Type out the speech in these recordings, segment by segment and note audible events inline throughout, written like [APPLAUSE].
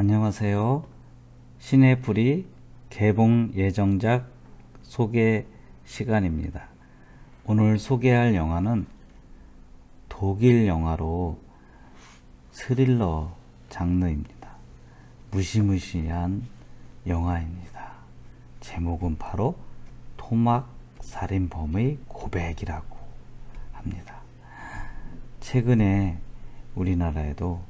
안녕하세요. 시네프리 개봉 예정작 소개 시간입니다. 오늘 소개할 영화는 독일 영화로 스릴러 장르입니다. 무시무시한 영화입니다. 제목은 바로 토막 살인범의 고백이라고 합니다. 최근에 우리나라에도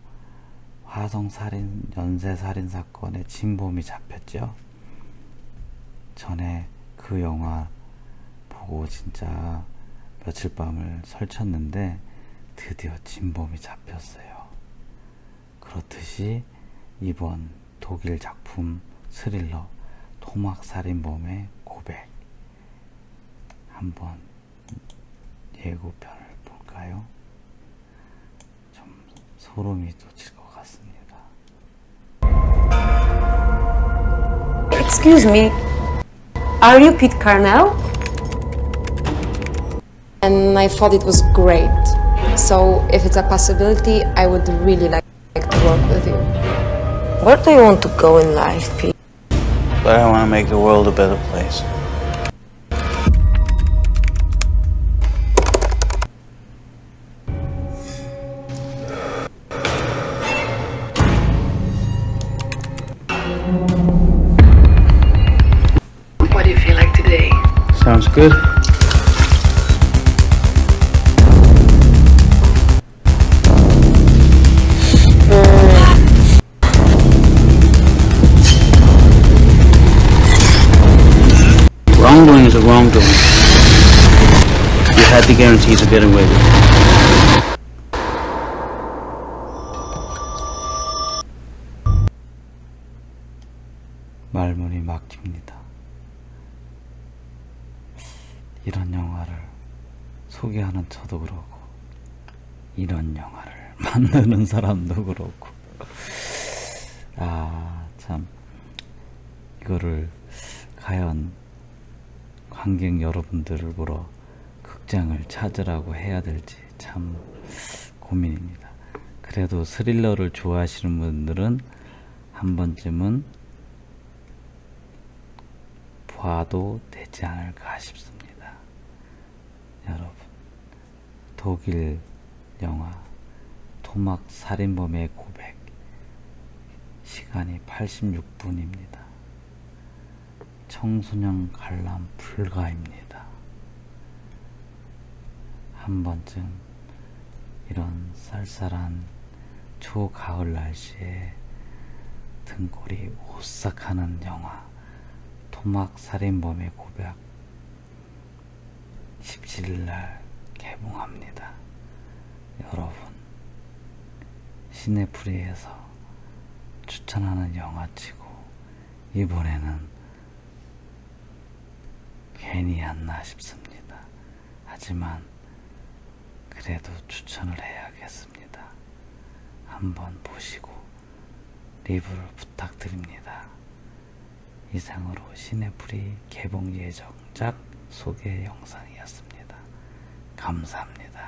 화성살인, 연쇄살인 사건의 진범이 잡혔죠. 전에 그 영화 보고 진짜 며칠 밤을 설쳤는데 드디어 진범이 잡혔어요. 그렇듯이 이번 독일 작품 스릴러 토막살인범의 고백 한번 예고편을 볼까요? 좀 소름이 돋 Excuse me, are you Pete Carnell? And I thought it was great. So, if it's a possibility, I would really like to work with you. Where do you want to go in life, Pete? But I want to make the world a better place. What Sounds good. Wrongdoing is a wrongdoing. You had the guarantees of getting away with it. 말문이 막힙니다. 이런 영화를 소개하는 저도 그렇고, 이런 영화를 [LAUGHS] 만드는 사람도 그렇고, 아, 참, 이거를 과연 관객 여러분들을 보러 극장을 찾으라고 해야 될지 참 고민입니다. 그래도 스릴러를 좋아하시는 분들은 한 번쯤은 봐도 되지 않을까 싶습니다. 여러분, 독일 영화 토막 살인범의 고백 시간이 86분입니다. 청소년 관람 불가입니다. 한 번쯤 이런 쌀쌀한 초가을 날씨에 등골이 오싹하는 영화 토막 살인범의 고백 17일날 개봉합니다. 여러분 시네프리에서 추천하는 영화치고 이번에는 괜히 했나 싶습니다. 하지만 그래도 추천을 해야겠습니다. 한번 보시고 리뷰를 부탁드립니다. 이상으로 시네프리 개봉 예정작 소개 영상이었습니다. 감사합니다.